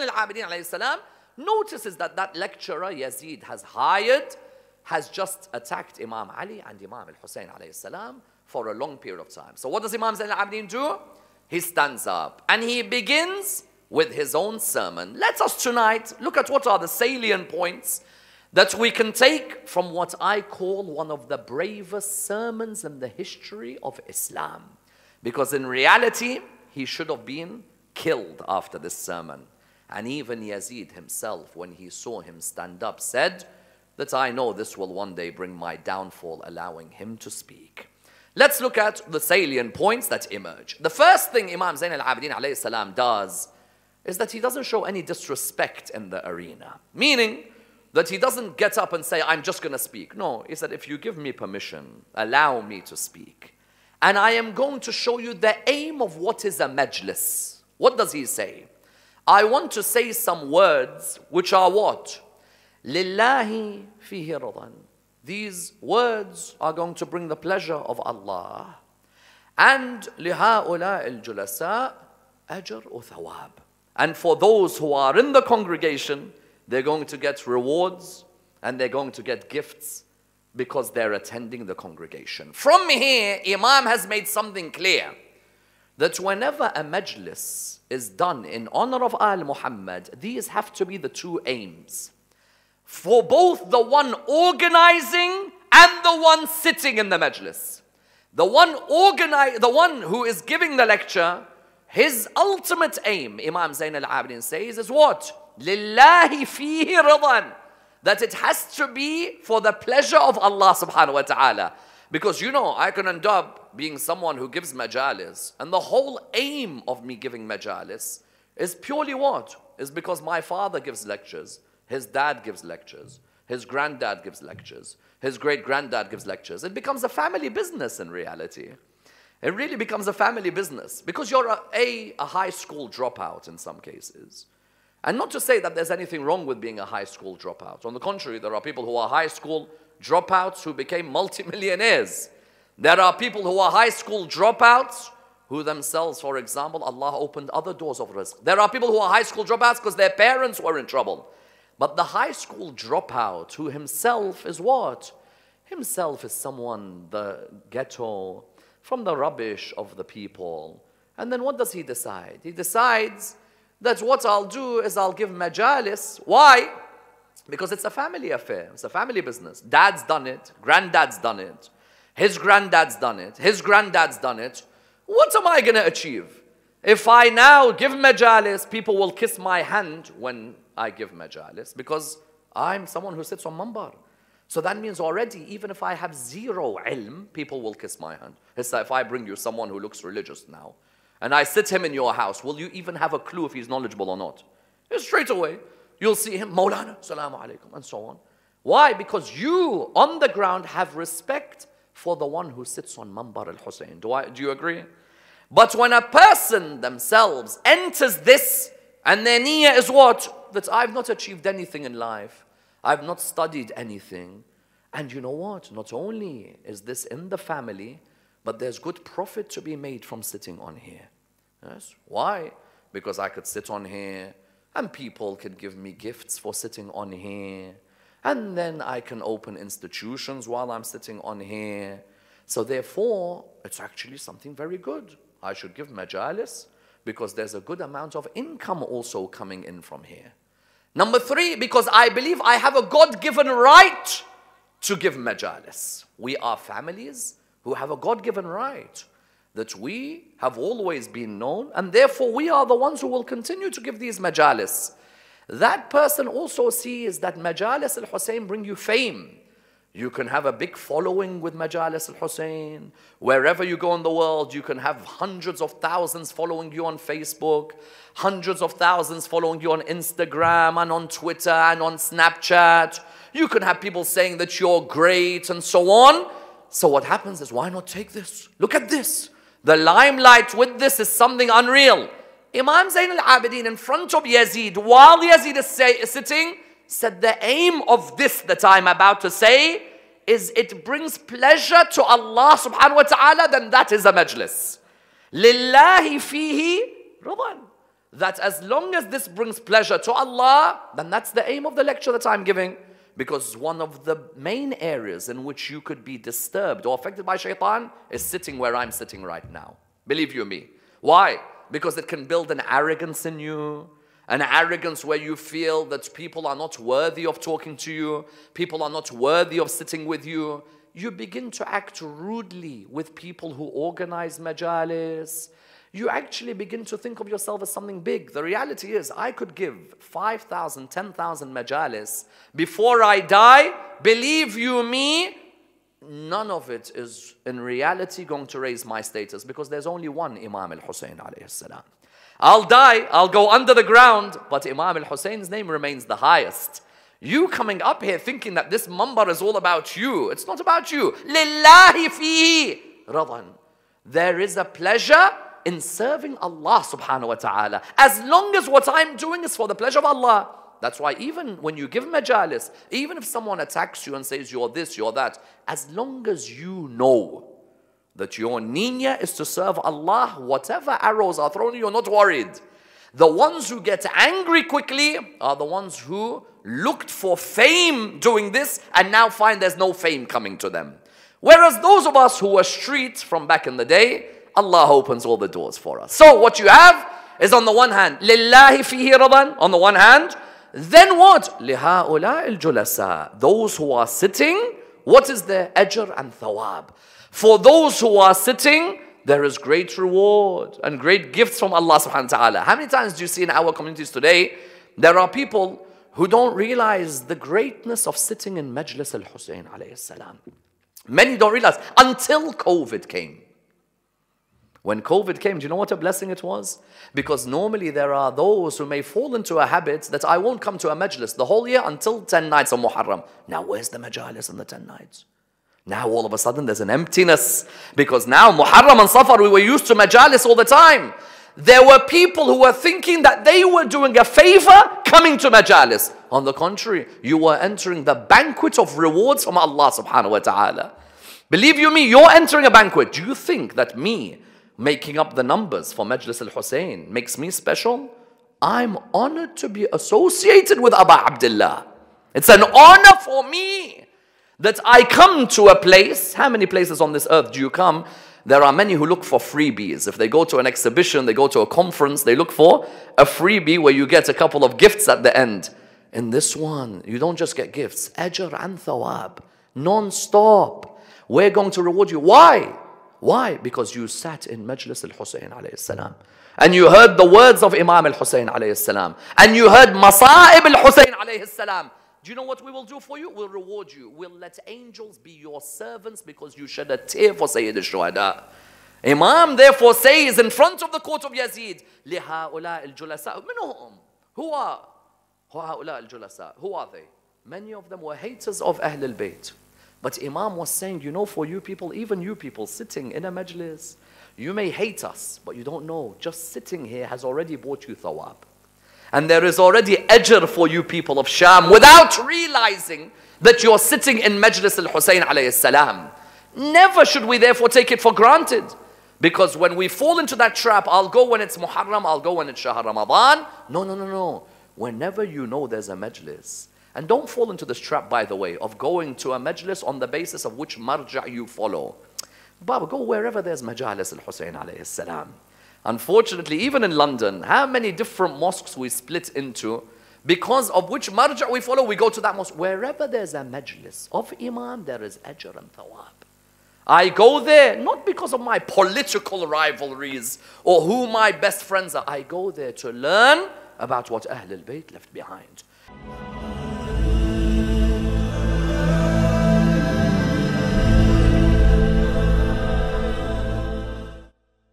al-Abidin alayhi salam notices that that lecturer Yazid has hired has just attacked Imam Ali and Imam al-Hussein salam for a long period of time. So what does Imam al-Abidin do? He stands up and he begins with his own sermon. Let us tonight look at what are the salient points that we can take from what I call one of the bravest sermons in the history of Islam. Because in reality, he should have been killed after this sermon. And even Yazid himself, when he saw him stand up, said that I know this will one day bring my downfall, allowing him to speak. Let's look at the salient points that emerge. The first thing Imam Zain al-Abidin does is that he doesn't show any disrespect in the arena. Meaning that he doesn't get up and say, I'm just going to speak. No, he said, if you give me permission, allow me to speak. And I am going to show you the aim of what is a majlis. What does he say? I want to say some words which are what? Lillahi fihi radan. These words are going to bring the pleasure of Allah. And لهؤلاء الجلساء أجر وثواب. And for those who are in the congregation, they're going to get rewards and they're going to get gifts because they're attending the congregation. From here, Imam has made something clear that whenever a majlis is done in honor of Al Muhammad, these have to be the two aims. For both the one organizing and the one sitting in the majlis. The one organize, the one who is giving the lecture, his ultimate aim, Imam Zain al-Abidin says, is what? Lillahi fihi ridan. That it has to be for the pleasure of Allah subhanahu wa ta'ala. Because you know, I can end up being someone who gives majalis, and the whole aim of me giving majalis is purely what? Is because my father gives lectures, his dad gives lectures, his granddad gives lectures, his great granddad gives lectures. It becomes a family business in reality. It really becomes a family business because you're a, a, a high school dropout in some cases. And not to say that there's anything wrong with being a high school dropout. On the contrary, there are people who are high school dropouts who became multimillionaires. There are people who are high school dropouts who themselves, for example, Allah opened other doors of rizq. There are people who are high school dropouts because their parents were in trouble. But the high school dropout who himself is what? Himself is someone, the ghetto, from the rubbish of the people. And then what does he decide? He decides that what I'll do is I'll give majalis. Why? Because it's a family affair. It's a family business. Dad's done it. Granddad's done it. His granddad's done it. His granddad's done it. What am I going to achieve? If I now give majalis, people will kiss my hand when I give majalis because I'm someone who sits on mambar. So that means already, even if I have zero ilm, people will kiss my hand. If I bring you someone who looks religious now, and I sit him in your house, will you even have a clue if he's knowledgeable or not? Straight away. You'll see him, Maulana, Salamu Alaikum, and so on. Why? Because you, on the ground, have respect for the one who sits on Mambar al Hussein. Do, I, do you agree? But when a person themselves enters this, and their niyyah is what? That I've not achieved anything in life, I've not studied anything. And you know what? Not only is this in the family, but there's good profit to be made from sitting on here. Yes? Why? Because I could sit on here and people can give me gifts for sitting on here. And then I can open institutions while I'm sitting on here. So therefore, it's actually something very good. I should give majalis because there's a good amount of income also coming in from here. Number three, because I believe I have a God given right to give majalis. We are families who have a God given right that we have always been known, and therefore we are the ones who will continue to give these majalis. That person also sees that majalis al Hussein bring you fame. You can have a big following with Majalis al Hussein. Wherever you go in the world, you can have hundreds of thousands following you on Facebook, hundreds of thousands following you on Instagram and on Twitter and on Snapchat. You can have people saying that you're great and so on. So, what happens is, why not take this? Look at this. The limelight with this is something unreal. Imam Zain al-Abidin in front of Yazid, while Yazid is say, sitting, said the aim of this that I'm about to say is it brings pleasure to Allah subhanahu wa ta'ala, then that is a majlis. Lillahi fihi radan. that as long as this brings pleasure to Allah, then that's the aim of the lecture that I'm giving. Because one of the main areas in which you could be disturbed or affected by shaitan is sitting where I'm sitting right now. Believe you me. Why? Because it can build an arrogance in you, an arrogance where you feel that people are not worthy of talking to you, people are not worthy of sitting with you. You begin to act rudely with people who organize majalis you actually begin to think of yourself as something big. The reality is, I could give 5,000, 10,000 majalis before I die. Believe you me, none of it is in reality going to raise my status because there's only one Imam al Hussein alayhi salam. I'll die, I'll go under the ground, but Imam al Hussein's name remains the highest. You coming up here thinking that this mambar is all about you. It's not about you. Lillahi. There is a pleasure in serving Allah subhanahu wa ta'ala. As long as what I'm doing is for the pleasure of Allah. That's why even when you give majalis, even if someone attacks you and says you're this, you're that, as long as you know that your niyyah is to serve Allah, whatever arrows are thrown, you're not worried. The ones who get angry quickly are the ones who looked for fame doing this and now find there's no fame coming to them. Whereas those of us who were street from back in the day, Allah opens all the doors for us. So what you have is on the one hand, lillahi fihi on the one hand, then what? لِهَؤُلَاءِ الْجُلَسَاء Those who are sitting, what is their ajr and thawab? For those who are sitting, there is great reward and great gifts from Allah subhanahu wa ta'ala. How many times do you see in our communities today, there are people who don't realize the greatness of sitting in Majlis al-Hussein alayhi salam. Many don't realize until COVID came. When COVID came, do you know what a blessing it was? Because normally there are those who may fall into a habit that I won't come to a majlis the whole year until 10 nights of Muharram. Now, where's the majalis in the 10 nights? Now, all of a sudden, there's an emptiness because now Muharram and Safar, we were used to majalis all the time. There were people who were thinking that they were doing a favor coming to majalis. On the contrary, you were entering the banquet of rewards from Allah subhanahu wa ta'ala. Believe you me, you're entering a banquet. Do you think that me, making up the numbers for Majlis al Hussein makes me special. I'm honored to be associated with Abu Abdullah. It's an honor for me that I come to a place. How many places on this earth do you come? There are many who look for freebies. If they go to an exhibition, they go to a conference, they look for a freebie where you get a couple of gifts at the end. In this one, you don't just get gifts, ajr and thawab, non stop. We're going to reward you. Why? Why? Because you sat in Majlis al-Hussein alayhi salam. And you heard the words of Imam al-Hussein alayhi salam. And you heard Masa'ib al-Hussein alayhi salam. Do you know what we will do for you? We'll reward you. We'll let angels be your servants because you shed a tear for Sayyid al-Shuhada. Imam therefore says in front of the court of Yazid, لِهَؤُلَاءِ الْجُلَسَاء مِنْهُمْ Who are? هؤلاء الجلساء Who are they? Many of them were haters of Ahl al-Bayt. But Imam was saying, you know, for you people, even you people sitting in a majlis, you may hate us, but you don't know. Just sitting here has already brought you thawab. And there is already ajr for you people of Sham without realizing that you're sitting in Majlis al-Hussein alayhi salam. Never should we therefore take it for granted. Because when we fall into that trap, I'll go when it's Muharram, I'll go when it's Shahr Ramadan. No, no, no, no. Whenever you know there's a majlis, and don't fall into this trap, by the way, of going to a majlis on the basis of which marja you follow. Baba, go wherever there's majalis al-Hussein alayhi salam. Unfortunately, even in London, how many different mosques we split into, because of which marja we follow, we go to that mosque. Wherever there's a majlis of imam, there is ajr and thawab. I go there not because of my political rivalries or who my best friends are. I go there to learn about what Ahl al-Bayt left behind.